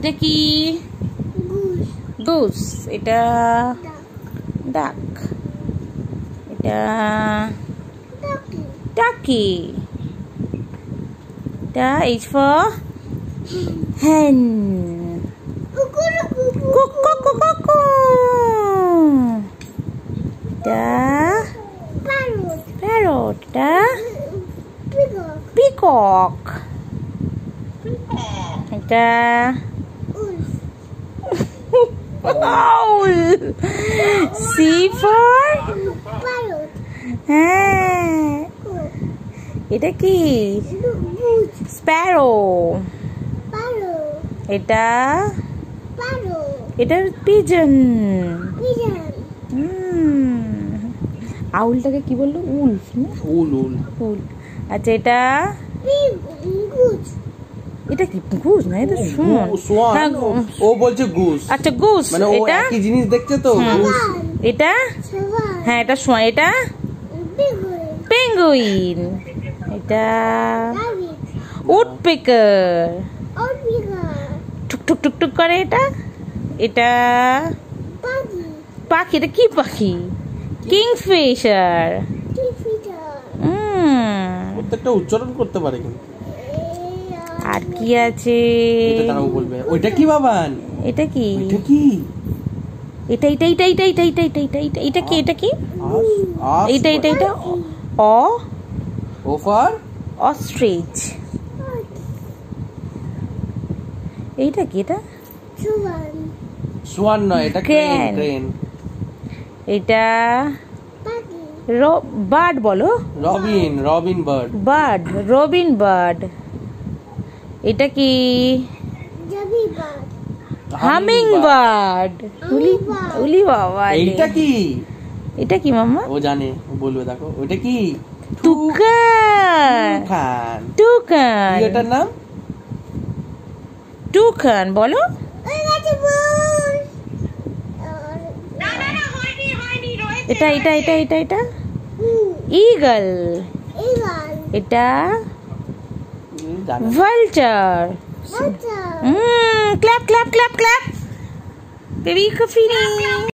এটা কি গুস এটা ডাক এটা টাকি এটা এইচ ফর hen. কুক কুক কুক কুক এটা প্যারট এটা পিকক এটা C for হ্যাঁ। এটা কি? স্প্যারো এটা? এটা পিজন আউলটাকে কি বলল? উল। উল উল। আচ্ছা এটা? এটা কি গুস না? এটা শুন সোয়ান। হ্যাঁ, ও- বলছে আচ্ছা মানে ও এটা? একই জিনিস দেখছে তো হুম। এটা? হ্যাঁ এটা সোয়া এটা? পেঙ্গুইন। এটা? উড পিকার টুক টুক টুক টুক করে এটা? এটা? পাখি এটা কি পাখি? কিংফিশার। প্রত্যেকটা উচ্চারণ করতে পারে কিন্তু। আর কি আছে এটা তারাও বলবে ওইটা কি বাবান এটা কি ওইটা কি এটা এটা এটা এটা এটা এটা এটা এটা এটা এটা কি এটা কি এটা এটা এটা অ ও ফর অস্ট্রিচ এইটা কি এটা সোয়ান সোয়ান নয় এটা ক্রেন. ক্রেন এটা বার্ড বলো robin robin bird bird robin bird এটা কি? হামিং বার্ড উলি উলি বাবা রে। এইটা কি? এটা কি মাম্মা ও জানে ও বলবে দেখো। ওইটা কি? টুকান খান টুকান এটার নাম? টুকান বলো। এটা এটা এটা এটা এটা? ইগল। এটা vulture. Vulture. Mm, clap, clap, clap, clap. Baby, coffee.